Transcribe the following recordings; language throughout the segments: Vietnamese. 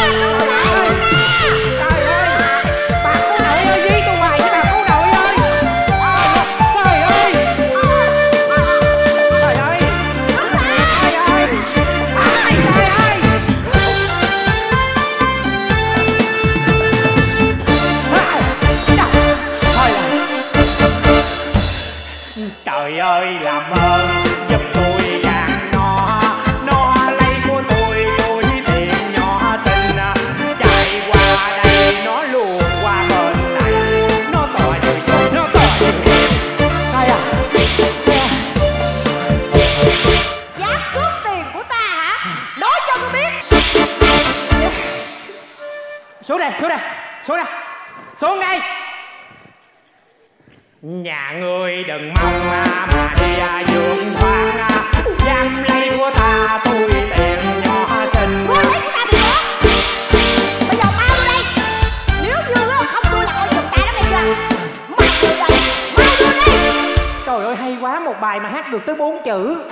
Yeah! xuống đây xuống đây xuống đây. Xuống đây nhà ngươi đừng mong à, mà đi à, vườn thoáng à, dám lấy của ta tôi tiền nhỏ xinh. Ngươi lấy của ta thì nữa Bây giờ mau đây Nếu như á, không tôi là coi chừng ta đó mày chưa Mau vô đây Mau vô đây. Trời ơi hay quá một bài mà hát được tới bốn chữ.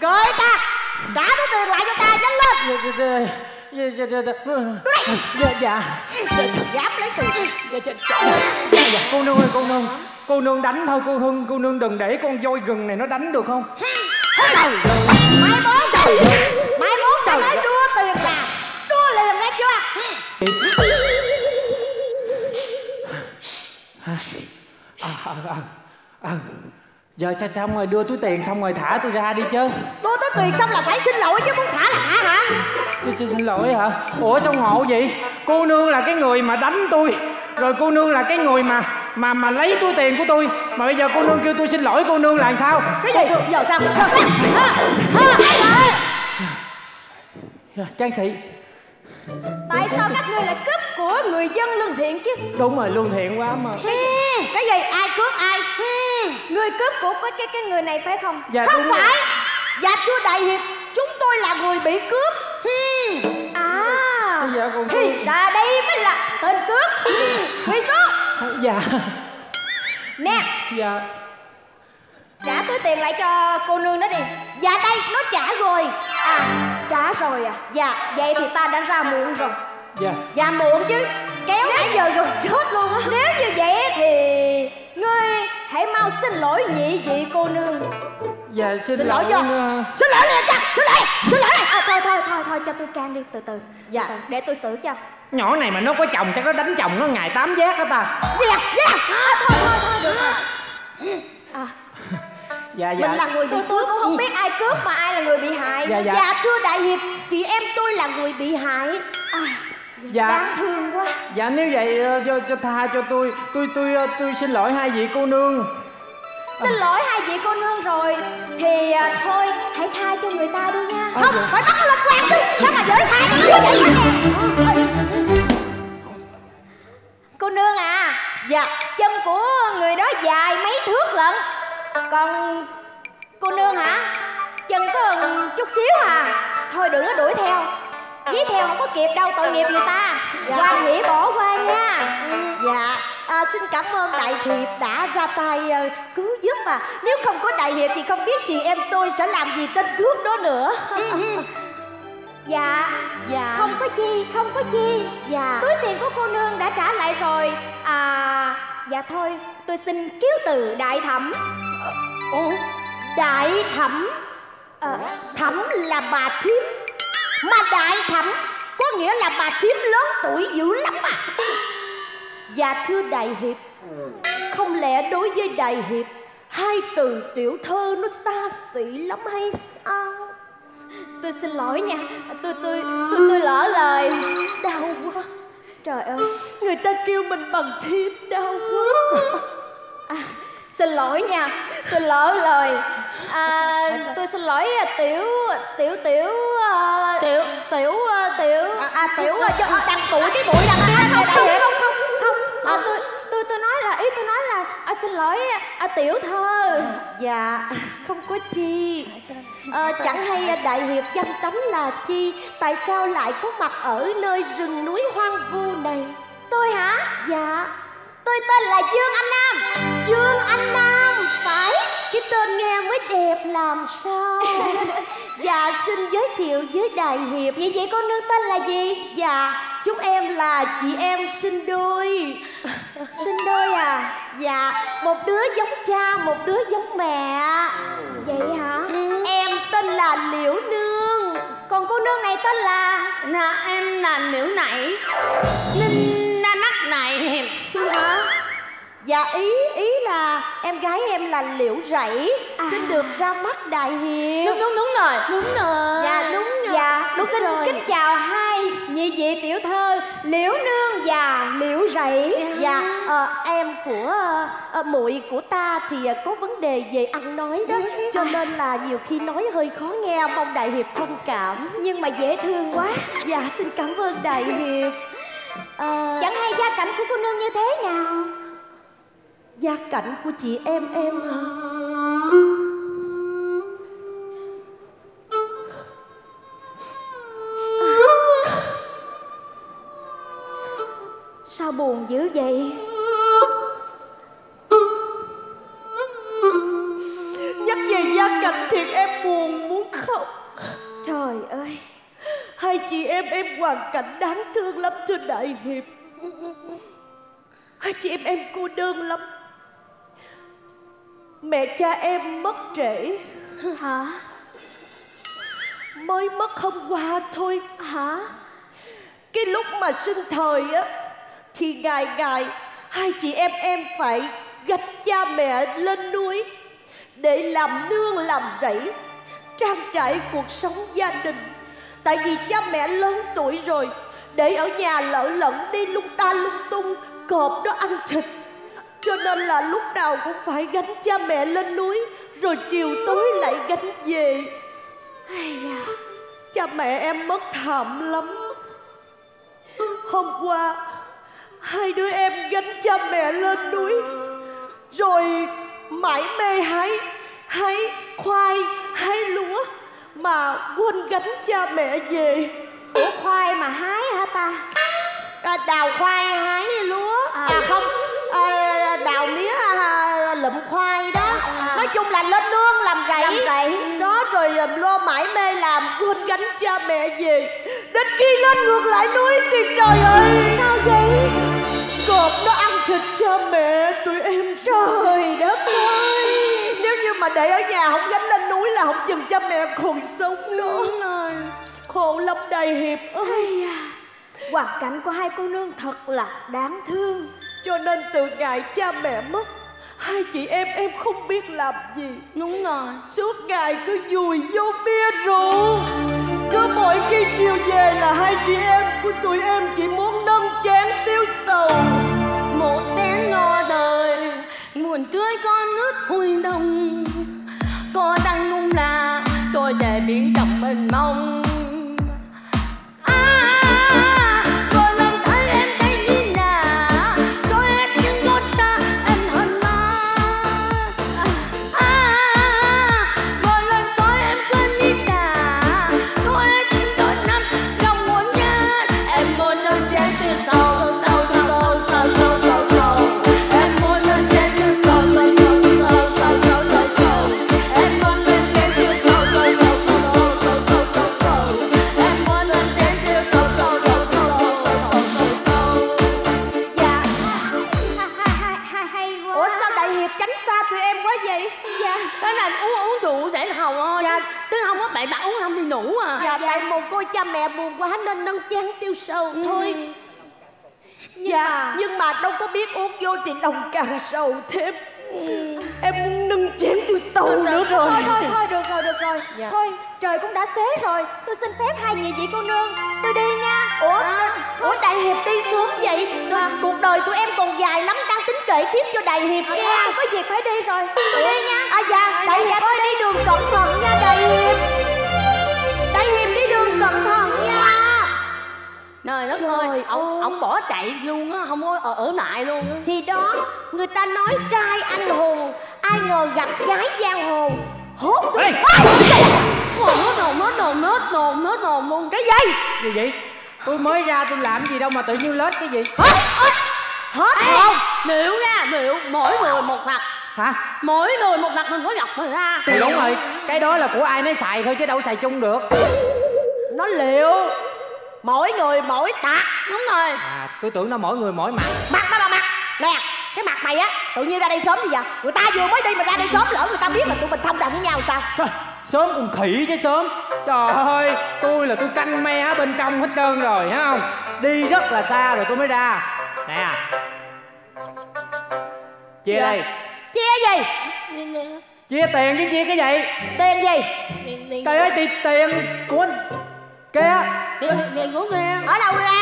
Cười ta. Trả túi tiền lại cho ta nhanh lên dạ dạ dạ dạ. Dạ dạ. Dạ Dám lấy tiền dạ dạ dạ dạ. Cô nương ơi cô nương. Cô nương đánh thôi cô hương cô nương đừng để con voi gừng này nó đánh được không? Trời Mai muốn trời. Mai muốn ta nói đưa tiền là. Đưa liền nghe chưa? À, à, à, à. giờ sao xong rồi đưa túi tiền xong rồi thả tôi ra đi chứ? Đưa tới tiền xong là phải xin lỗi chứ muốn thả là thả hả Tôi xin xin lỗi hả? Ủa sao ngộ vậy? Cô nương là cái người mà đánh tôi. Rồi cô nương là cái người mà mà mà lấy túi tiền của tôi. Mà bây giờ cô nương kêu tôi xin lỗi cô nương là sao? Cái gì? Giờ sao? Giờ sao? Ha, ha, ha. Dạ, trang sĩ. Tại sao các ngươi lại cướp của người dân lương thiện chứ? Đúng rồi lương thiện quá mà. Cái gì? Ai cướp ai? Người cướp của cái cái cái người này phải không? Dạ, Không đúng rồi. phải. Dạ thưa đại hiệp Chúng tôi là người bị cướp À. Dạ con Thì ra đây mới là tên cướp. Hmm, Quỳ xuống dạ. Nè. Dạ. Trả túi tiền lại cho cô nương đó đi. Dạ đây nó trả rồi. À trả rồi à? Dạ vậy thì ta đã ra muộn rồi. Dạ. Dạ muộn chứ. Kéo nãy giờ gần chết luôn á. Nếu như vậy thì Ngươi hãy mau xin lỗi nhị vị cô nương dạ xin, Xin lỗi lỗi Xin lỗi liền cho Xin lỗi Xin lỗi. À, Thôi thôi thôi thôi cho tôi can đi từ từ. Dạ. Từ Để tôi xử cho. Nhỏ này mà nó có chồng chắc nó đánh chồng nó ngày tám giác á ta. Dạ dạ. À, Thôi thôi thôi được rồi. À, dạ dạ. Mình là người bị Tôi tôi cũng không biết ai cướp mà ai là người bị hại. Dạ dạ. Dạ thưa đại hiệp Chị em tôi là người bị hại. À, dạ. Đáng thương quá. Dạ nếu vậy ờ, cho cho tha cho tôi. Tôi tôi ờ, tôi xin lỗi hai vị cô nương Xin lỗi hai vị cô nương rồi. Thì à, thôi hãy tha cho người ta đi nha. Ờ, Không dạ. phải bắt nó lên quan đi Sao mà dễ thay nó như vậy? Cô nương à Dạ. Chân của người đó dài mấy thước lận. Còn cô nương hả? Chân có chút xíu à. Thôi đừng có đuổi theo. Dí theo không có kịp đâu tội nghiệp người ta. Dạ. Quan hỷ bỏ qua nha. Dạ à, Xin cảm ơn đại hiệp đã ra tay ờ, cứu giúp mà. Nếu không có đại hiệp thì không biết chị em tôi sẽ làm gì tên cướp đó nữa. Dạ Dạ. Không có chi Không có chi. Dạ. Túi tiền của cô nương đã trả lại rồi. À Dạ thôi Tôi xin kiếu từ đại thẩm. Ủa, Đại thẩm? Ờ, Thẩm là bà thím. Mà đại thẩm Có nghĩa là bà thím lớn tuổi dữ lắm à Dạ thưa đại hiệp Không lẽ đối với đại hiệp Hai từ tiểu thơ nó xa xỉ lắm hay sao? Tôi xin lỗi nha Tôi tôi tôi tôi lỡ lời. Đau quá. Trời ơi Người ta kêu mình bằng thím đau quá. À, Xin lỗi nha Tôi lỡ lời. À, Tôi xin lỗi à, tiểu Tiểu tiểu à, Tiểu. Tiểu ờ, Tiểu. À, à tiểu cho- đằng bụi cái bụi đằng kia không, kìa không, à, tôi, tôi, tôi nói là, ý tôi nói là, à, xin lỗi, à, tiểu thơ Dạ không có chi. Ờ, Chẳng hay à, đại hiệp danh tánh là chi? Tại sao lại có mặt ở nơi rừng núi hoang vu này? Tôi hả? Dạ. Tôi tên là Dương Anh Nam. Dương Anh Nam Phải Cái tên nghe mới đẹp làm sao? Dạ xin giới thiệu với đại hiệp. Vậy vậy cô nương tên là gì? Dạ chúng em là chị em sinh đôi. Sinh đôi à? Dạ một đứa giống cha một đứa giống mẹ. Vậy hả? Em tên là Liễu Nương. Còn cô nương này tên là? Nà, em là Liễu Nảy Ninh na nắc này hả? Dạ ý ý là em gái em là Liễu Rẫy. À. Xin được ra mắt đại hiệp. Đúng đúng đúng rồi. Đúng rồi. Dạ đúng rồi. Dạ, đúng xin rồi. kính chào hai nhị vị tiểu thơ Liễu Nương và Liễu Rẫy. Dạ, ờ, em của uh, muội của ta thì có vấn đề về ăn nói đó Cho nên là nhiều khi nói hơi khó nghe Mong Đại Hiệp thông cảm. Nhưng mà dễ thương quá. Dạ, xin cảm ơn Đại Hiệp. Ờ, Chẳng hay gia cảnh của cô nương như thế nào Gia cảnh của chị em em à. Sao buồn dữ vậy? Nhắc về gia cảnh thiệt em buồn muốn khóc. Trời ơi, Hai chị em em hoàn cảnh đáng thương lắm thưa Đại Hiệp. Hai chị em em cô đơn lắm. Mẹ cha em mất trễ. Hả? Mới mất hôm qua thôi. Hả? Cái lúc mà sinh thời á Thì ngày ngày Hai chị em em phải gánh cha mẹ lên núi Để làm nương làm rẫy Trang trải cuộc sống gia đình. Tại vì cha mẹ lớn tuổi rồi Để ở nhà lỡ lẫn đi lung ta lung tung Cọp nó ăn thịt Cho nên là lúc nào cũng phải gánh cha mẹ lên núi Rồi chiều tối lại gánh về. Ai da Cha mẹ em mất thảm lắm. Hôm qua Hai đứa em gánh cha mẹ lên núi Rồi mãi mê hái Hái khoai Hái lúa Mà quên gánh cha mẹ về. Ủa khoai mà hái hả ta? À, Đào khoai hái lúa. À. À, không mía à, lụm khoai đó. Nói chung là lên nương làm rẫy. Làm rẫy. Đó rồi lo mãi mê làm quên gánh cha mẹ về. Đến khi lên ngược lại núi thì trời ơi Sao vậy? Cọp nó ăn thịt cha mẹ tụi em Trời đất ơi Nếu như mà để ở nhà không gánh lên núi là không chừng cha mẹ còn sống nữa. Khổ lắm đầy hiệp ơi. Hoàn cảnh của hai cô nương thật là đáng thương Cho nên từ ngày cha mẹ mất Hai chị em em không biết làm gì. Đúng rồi. Suốt ngày cứ vùi vô bia rượu. Cứ mỗi khi chiều về là hai chị em của tụi em chỉ muốn nâng chén tiêu sầu. Một tiếng ngò đời Nguồn tươi con nước hồi đông Có đang lung là Tôi để biển rộng mênh mông tiêu sầu thôi. Nhưng Dạ mà nhưng mà đâu có biết uống vô thì lòng càng sầu thêm. Em muốn nâng chén tiêu sầu nữa rồi Thôi. thôi thôi được rồi được rồi. Dạ. Thôi trời cũng đã xế rồi. Tôi xin phép hai nhị vị cô nương Tôi đi nha. Ủa, ủa đại hiệp đi xuống vậy? Dạ. Cuộc đời tụi em còn dài lắm Đang tính kể tiếp cho đại hiệp Dạ, nghe. tôi có việc phải đi rồi. Tôi đi nha. À dạ, đại dạ, hiệp ơi đi đường cẩn thận nha đại hiệp. Đại hiệp đi đường cẩn thận. nha Trời đất Trời ơi, ơi. ông ông bỏ chạy luôn á, không có ở, ở lại luôn á. Thì đó, người ta nói trai anh hùng Ai ngờ gặp gái giang hồ. Hốt được Ê! Hồn hết hồn hết hồn hết hồn hết hồn luôn. Cái gì? Gì vậy? Tôi mới ra tôi làm gì đâu mà tự nhiên lết cái gì? Hết hồn. Liệu nha, liệu mỗi người một mặt. Hả? Mỗi người một mặt mình có nhọc người ta. Thì đúng rồi cái đó là của ai nấy xài thôi chứ đâu xài chung được. Nó liệu mỗi người mỗi tạc. Đúng rồi. À tôi tưởng nó mỗi người mỗi mặt. Mặt đó là mặt. Nè cái mặt mày á tự nhiên ra đây sớm bây giờ. Người ta vừa mới đi mà ra đây sớm lỡ người ta biết là tụi mình thông đồng với nhau sao? Sớm cùng khỉ chứ sớm. Trời ơi tôi là tôi canh me ở bên trong hết trơn rồi thấy không? Đi rất là xa rồi tôi mới ra. Nè. Chia Dạ. đây. Chia gì? Chia tiền chứ chia cái gì? Tiền gì? Trời ơi thì tiền của anh kia nè, nè, nè, của nghe ở đâu ra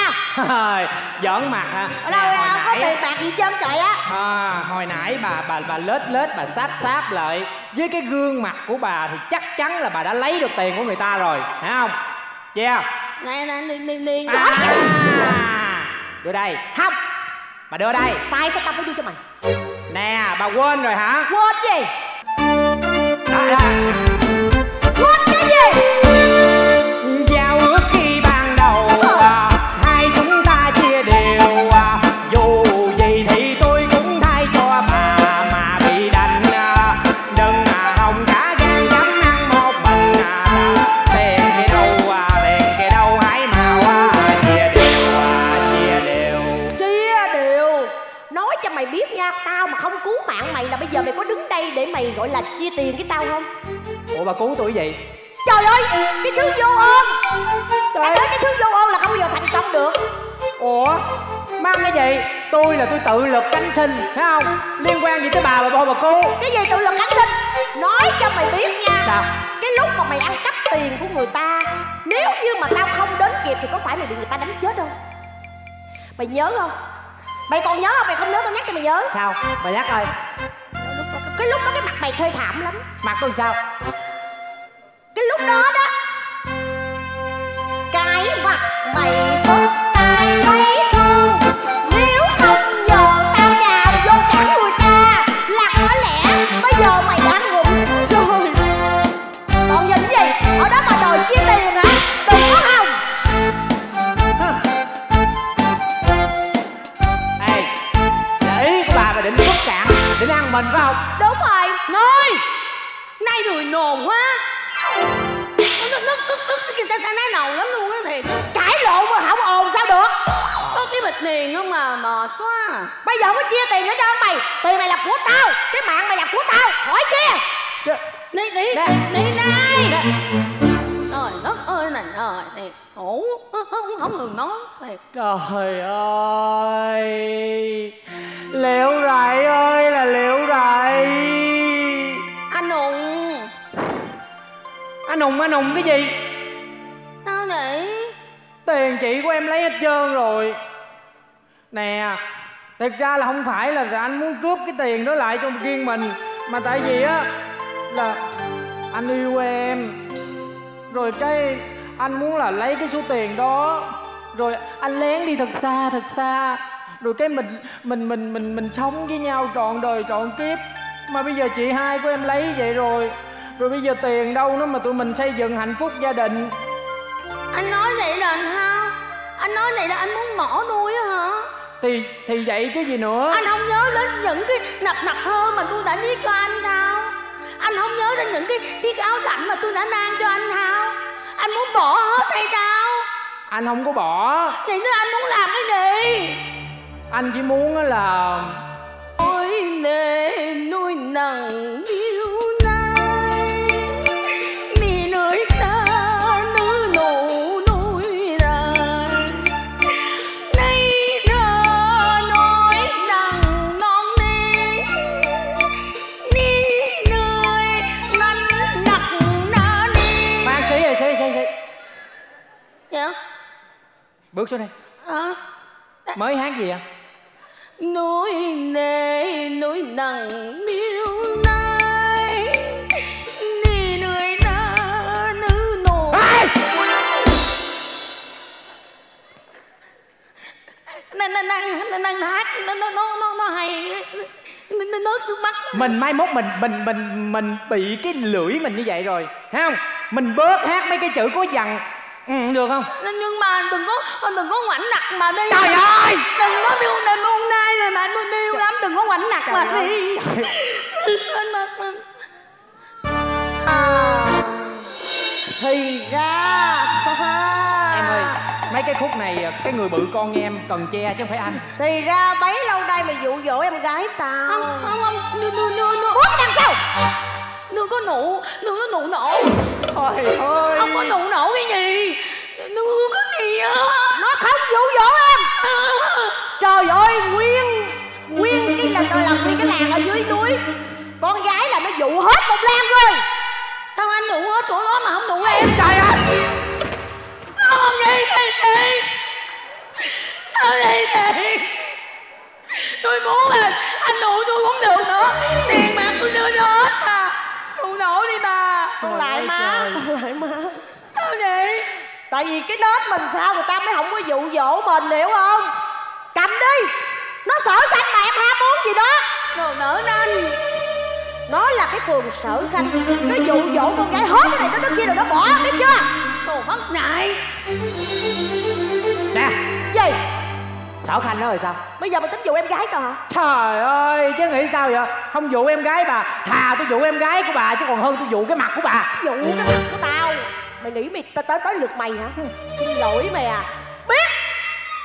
giỡn mặt hả? Ở đâu ra có nãy- tiền bạc gì trơn trời á. À, hồi nãy bà bà bà lết lết bà sáp sáp lại. Với cái gương mặt của bà thì chắc chắn là bà đã lấy được tiền của người ta rồi thấy không? Yeah. Nè nè nè nè nè. À, đưa đây. Không. Bà đưa đây. Tại sao tao phải đưa cho mày. Nè bà quên rồi hả? Quên gì? Đó. quên cái gì bà cứu tôi gì? Trời ơi cái thứ vô ơn Trời. anh ơi. cái thứ vô ơn là không bao giờ thành công được. Ủa mang cái gì? Tôi là tôi tự lực cánh sinh thấy không? Liên quan gì tới bà bà bôi bà cứu cái gì tự lực cánh sinh? Nói cho mày biết nha. Sao? Cái lúc mà mày ăn cắp tiền của người ta nếu như mà tao không đến kịp thì có phải mày bị người ta đánh chết không? Mày nhớ không? Mày còn nhớ không? Mày không nhớ tao nhắc cho mày nhớ. Sao? Bà nhắc ơi. Cái lúc đó cái mặt mày thê thảm lắm. Mặt tôi sao đó đó. Cái mặt mày bớt tai thấy thương. Nếu không giờ tao nhào vô cản người ta là có lẽ bây giờ mày đã ngủ rồi. Còn nhìn gì? Ở đó mà đòi chia tiền hả? Đừng có hòng Ê, là ý của bà là định bất cạn, định ăn mình phải không? đúng rồi Nói Nay rồi nồn quá Nó nó tức tức người ta ta nói nầu lắm luôn á thiệt cãi lộn mà không ồn sao được. Có cái bịch tiền không mà mệt quá bây giờ mới chia tiền nữa cho mày. Tiền này là của tao cái mạng mày là của tao. Hỏi kia Chứ, Đi đi đi đi này nè, Trời đất ơi này trời thiệt Ngủ không, không ngừng nói thiệt. Trời ơi, liệu rạy ơi là liệu rạy. Anh Hùng, anh Hùng cái gì? Sao vậy Tiền chị của em lấy hết trơn rồi. Nè, thật ra là không phải là anh muốn cướp cái tiền đó lại cho riêng mình, mà tại vì á là anh yêu em. Rồi cái anh muốn là lấy cái số tiền đó rồi anh lén đi thật xa thật xa rồi cái mình mình mình mình mình sống với nhau trọn đời trọn kiếp mà bây giờ chị hai của em lấy vậy rồi rồi bây giờ tiền đâu nữa mà tụi mình xây dựng hạnh phúc gia đình? Anh nói vậy là anh sao Anh nói vậy là anh muốn mỏ nuôi á hả? Thì thì vậy chứ gì nữa. Anh không nhớ đến những cái nặc nặc thơ mà tôi đã viết cho anh sao? Anh không nhớ đến những cái chiếc áo lạnh mà tôi đã mang cho anh sao? Anh muốn bỏ hết hay sao? Anh không có bỏ. Vậy nên anh muốn làm cái gì? Anh chỉ muốn là Ôi nề nuôi nặng yêu bước xuống đây. À, mới hát gì à Nỗi nề nỗi nặng yêu nay Ni người ta nữ nổ Nàng nàng nàng nàng hát. Nó nó nó nó hay. Nó nó nớt nước mắt mình mai mốt mình mình mình mình bị cái lưỡi mình như vậy rồi. Thấy không? Mình bớt hát mấy cái chữ có dằn ừ được không? Nhưng mà đừng có đừng có ngoảnh mặt mà đi. Trời ơi! Đừng có điêu đừng hôm nay rồi mà tôi điêu lắm đừng có ngoảnh mặt mà đi. lên mặt mình à. Thì ra em ơi mấy cái khúc này à, cái người bự con như em cần che chứ không phải anh. Thì ra bấy lâu nay mày dụ dỗ em gái tao. Không không không có nụ nương có nụ nổ. Trời ơi. Không có nụ nổ cái gì? Nương có gì á? Nó không dụ dỗ em. Trời ơi nguyên nguyên cái là tôi làm nguyên cái làng ở dưới núi. Con gái là nó dụ hết một làng rồi. Sao anh nụ hết tụi nó mà không nụ em? Trời ơi. Không vậy vậy vậy? Sao vậy vậy? Tôi muốn là anh nụ tôi cũng được nữa. Tiền bạc tôi đưa cho hết nụ nổ đi bà. Con lại má. con lại má. Sao vậy? Tại vì cái nết mình sao người ta mới không có dụ dỗ mình hiểu không? Cầm đi. Nó sở khanh mà em ham muốn gì đó. Đồ nở nanh. Nó là cái phường sở khanh. Nó dụ dỗ con gái hết cái này tới cái kia rồi nó bỏ biết chưa? Đồ mất nại. Nè gì Sở Khanh đó rồi sao bây giờ mình tính dụ em gái tao hả Trời ơi chứ nghĩ sao vậy Không dụ em gái bà Thà tôi dụ em gái của bà Chứ còn hơn tôi dụ cái mặt của bà dụ cái mặt của tao mày nghĩ mày tới tới tới lượt mày hả xin lỗi mày à biết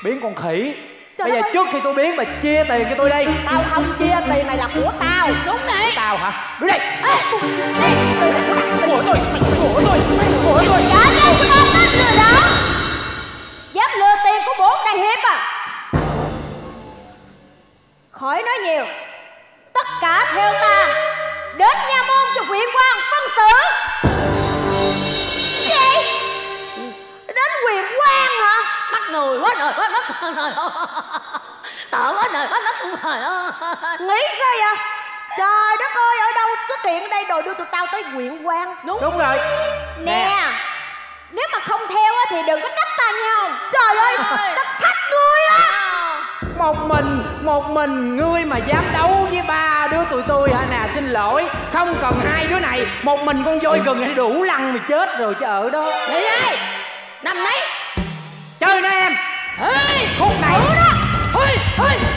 Biến con khỉ Trời Bây giờ ơi. trước khi tôi biến bà chia tiền cho tôi đi tao không chia tiền này là của tao đúng này Tao hả Đưa đây Ê, Của tôi của tôi Mày của tôi Trả đây cho con nó lừa đó Dám lừa tiền của bố đại hiệp à Khỏi nói nhiều. Tất cả theo ta. Đến nha môn cho huyện quan phân xử. Gì? Đến quyền quan hả? Mắc người quá trời quá mất rồi tợ quá trời quá mất luôn rồi nghĩ sao vậy? Trời đất ơi ở đâu xuất hiện ở đây rồi đưa tụi tao tới huyện quan? Đúng. Đúng rồi. Nè Nếu mà không theo á thì đừng có trách ta nha. Không trời ơi. tao thách ngươi Một mình Một mình ngươi mà dám đấu với ba đứa tụi tôi hả nè? Xin lỗi Không cần hai đứa này. Một mình con voi gừng này đủ lăng mày chết rồi chứ ở đó. Đi đây nằm đấy Chơi nữa em. Ê Khúc này. Ê ê ê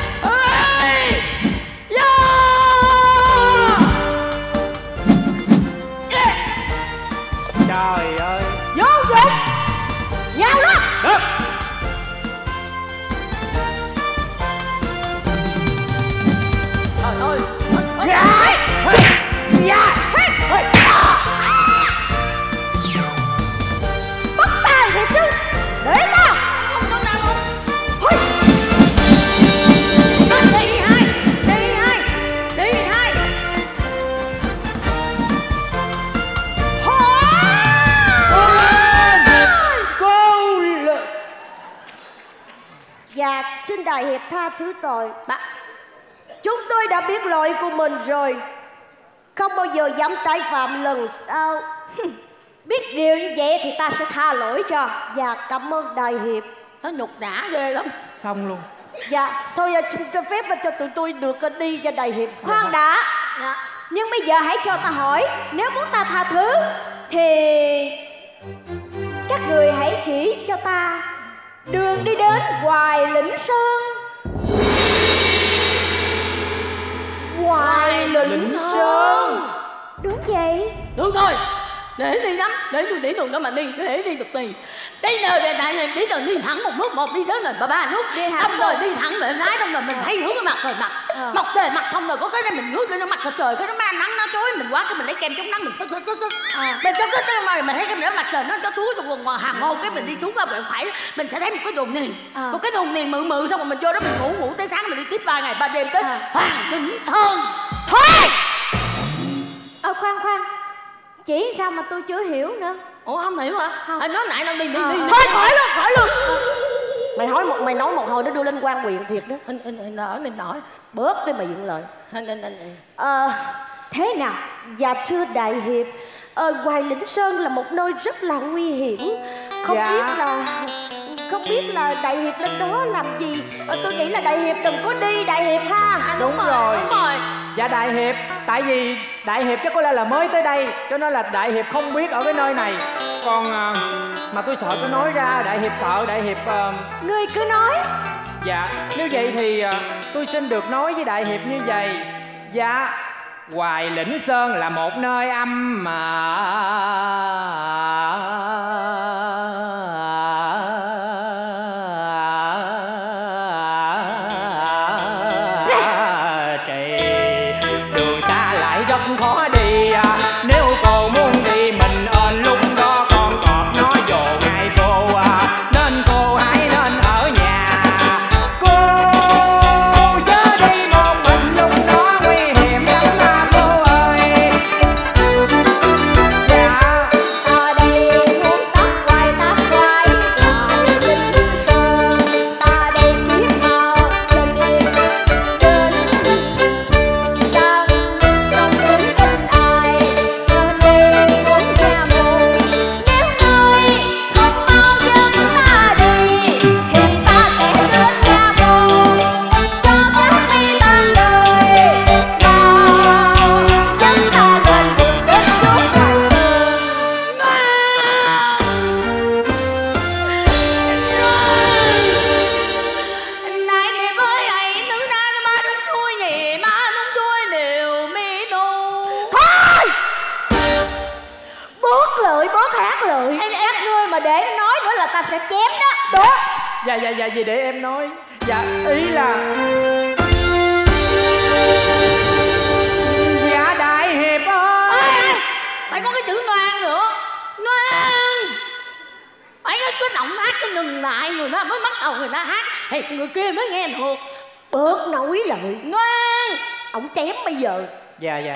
tha thứ tội. Bà chúng tôi đã biết lỗi của mình rồi. Không bao giờ dám tái phạm lần sau. Biết điều như vậy thì ta sẽ tha lỗi cho. Và cảm ơn đại hiệp. Nó nhục nhã ghê lắm. Xong luôn. Dạ thôi à, xin cho phép cho tụi tôi được đi cho đại hiệp. Khoan đã. Dạ. Nhưng bây giờ hãy cho ta hỏi Nếu muốn ta tha thứ Thì Các người hãy chỉ cho ta Đường đi đến Hoài Lĩnh Sơn Hoài Lĩnh, Sơn. Đúng vậy. Được rồi để đi lắm để tôi đi đường đó mà đi để đi được tùy đây nơi về đại này đi rồi đi thẳng một bước một đi tới rồi ba ba nước Đi xong rồi đi thẳng về lái xong rồi mình thấy hướng cái mặt rồi mặt. Ờ. mọc trời mặt không rồi có cái này mình ngước lên nó mặt trời trời cái nó mang nắng nó chói mình quá cái mình lấy kem chống nắng mình thức thức thức thức. Ờ. mình thức thức xong rồi mình thấy cái mặt trời nó nó túi quần ngoài hàng ngôn cái mình đi xuống qua bên phải mình sẽ thấy một cái đồn niền Ờ. một cái đồn niền mự mự xong rồi mình vô đó mình ngủ ngủ tới sáng mình đi tiếp ba ngày ba đêm tới Ờ. hoàng đỉnh thơn thôi Chỉ sao mà tôi chưa hiểu nữa? Ủa không hiểu hả? Không. anh nói lại đâu đi đi Ờ, đi. Thôi khỏi luôn khỏi luôn. Mày nói một mày nói một hồi nó đưa lên quan huyện thiệt đó. Anh anh anh nở anh nở bớt cái miệng lời. Anh anh anh ờ Thế nào? Dạ thưa đại hiệp ờ, hoài lĩnh sơn là một nơi rất là nguy hiểm. Không Dạ. biết là không biết là đại hiệp lên đó làm gì. Ờ, tôi nghĩ là đại hiệp đừng có đi đại hiệp ha. À, Đúng rồi. đúng rồi. Dạ Đại Hiệp Tại vì Đại Hiệp chắc có lẽ là mới tới đây Cho nên là Đại Hiệp không biết ở cái nơi này. Còn à, Mà tôi sợ có nói ra Đại Hiệp sợ Đại Hiệp à, Ngươi cứ nói. Dạ Nếu vậy thì à, tôi xin được nói với Đại Hiệp như vậy. Dạ Hoài Lĩnh Sơn là một nơi âm mà người ta hát thì người kia mới nghe được. Bớt nói lời noan ổng chém bây giờ. Dạ dạ.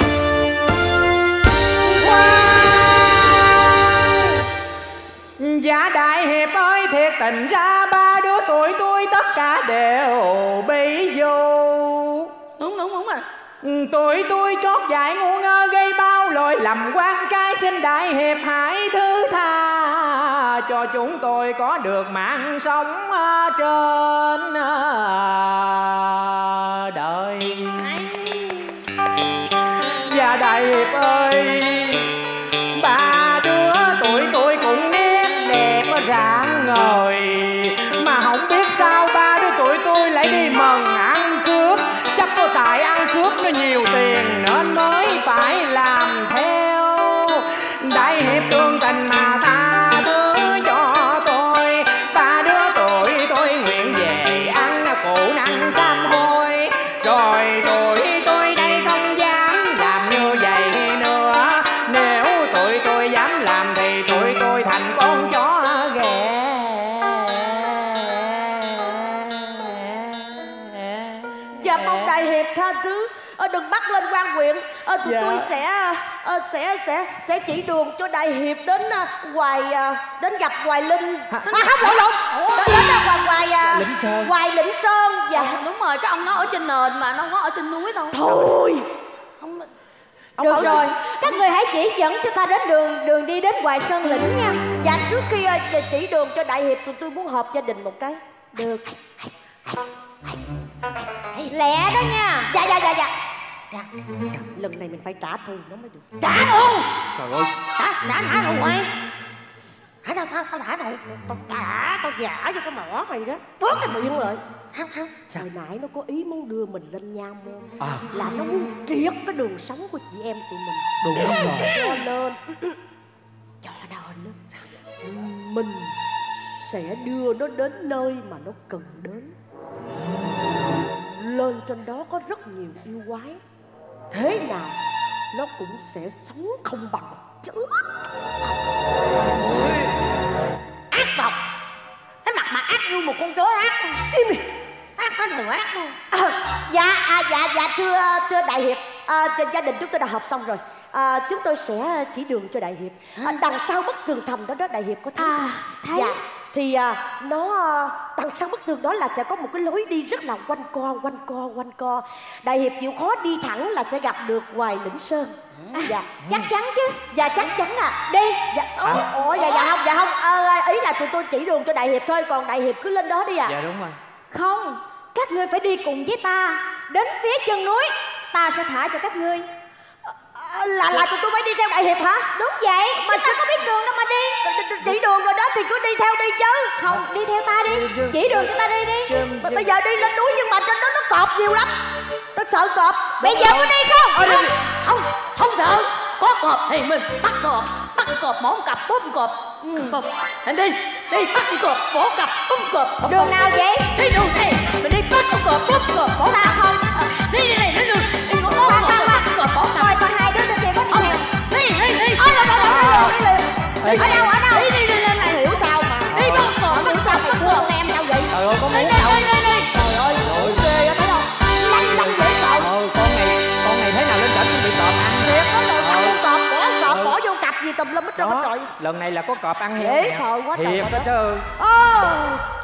Dạ đại hiệp ơi thiệt tình ra ba đứa tuổi tôi tất cả đều bị vô đúng đúng đúng rồi Ừ, tuổi tôi trót dại ngu ngơ gây bao lỗi lầm quan cái xin đại hiệp hãy thứ tha. Cho chúng tôi có được mạng sống à, trên à, đời. Tụi Dạ. tôi sẽ ờ, sẽ sẽ sẽ chỉ đường cho đại hiệp đến ờ, hoài ờ, đến gặp hoài linh. Hả? à, không lộn lộn. Đến ờ, hoài hoài ờ, Lĩnh Sơn. hoài lĩnh sơn dạ. Dạ, đúng rồi cái ông nó ở trên nền mà nó không có ở trên núi đâu. Thôi. Không ông được rồi. các người hãy chỉ dẫn cho ta đến đường đường đi đến hoài sơn lĩnh nha. Dạ trước khi ờ, chỉ đường cho đại hiệp tụi tôi muốn họp gia đình một cái. Được. Lẹ đó nha. Dạ dạ dạ dạ dạ lần này mình phải trả thù nó mới được. Trả luôn Trời ơi. Trả trả trả luôn mày trả tao tao tao trả luôn tao trả tao giả cho cái mỏ mày đó. Phớt cái miệng lại. Không không Sao? hồi nãy nó có ý muốn đưa mình lên nha môn. À. Là nó muốn triệt cái đường sống của chị em tụi mình. Đúng rồi. cho nên cho nên á, mình sẽ đưa nó đến nơi mà nó cần đến. Lên trên đó có rất nhiều yêu quái thế nào nó cũng sẽ sống không bằng chết ác độc. Cái mặt mà ác như một con chó ác im đi. Ác nó thằng ác luôn. À, dạ à, dạ dạ thưa thưa đại hiệp. À, gia- đình chúng tôi đã họp xong rồi. À, chúng tôi sẽ chỉ đường cho đại hiệp. À, đằng sau bức tường thành đó đó đại hiệp có thấy À, thấy. dạ thì à, nó à, đằng sau bức tường đó là sẽ có một cái lối đi rất là quanh co quanh co quanh co. Đại hiệp chịu khó đi thẳng là sẽ gặp được hoài lĩnh sơn. Dạ chắc chắn chứ. Dạ chắc chắn à đi. Dạ ủa, ủa dạ dạ không dạ không. Ờ, ý là tụi tôi chỉ đường cho đại hiệp thôi còn đại hiệp cứ lên đó đi à Dạ đúng rồi. Không các ngươi phải đi cùng với ta. Đến phía chân núi ta sẽ thả cho các ngươi Ờ, là là tụi tôi phải đi theo đại hiệp hả? Đúng vậy. Mà ta có biết đường đâu mà đi. Chỉ đường rồi đó thì cứ đi theo đi chứ. Không đi theo ta đi. Chỉ đường cho ta đi đi. B- bây giờ đi lên núi nhưng mà trên đó nó cọp nhiều lắm. Tao sợ cọp. Bây giờ có đi không? Không. Không không sợ. Có cọp thì mình bắt cọp. Bắt cọp mổ cặp bóp cọp. Cọp anh đi đi bắt cọp mổ cặp bóp cọp. Đường nào vậy? Đi đường này mình đi bắt cọp bóp cọp ta cặp. Không đi đi ở đâu ở đâu? đi đi đi lên này hiểu sao mà. Đi bắt cọp bắt sao thương cọp em nhau vậy? Trời ơi có đi muốn đâu. đi đi. Đi trời ơi ghê á thấy không? Lanh lanh dễ sợ. Ờ con này con này thế nào lên cũng bị cọp ăn thiệt đó rồi ăn cọp bỏ cọp bỏ vô cặp gì tùm lum hết trơn hết trọi lần này là có cọp ăn Dễ hiểu sợ quá trời thiệt đó chứ. Ô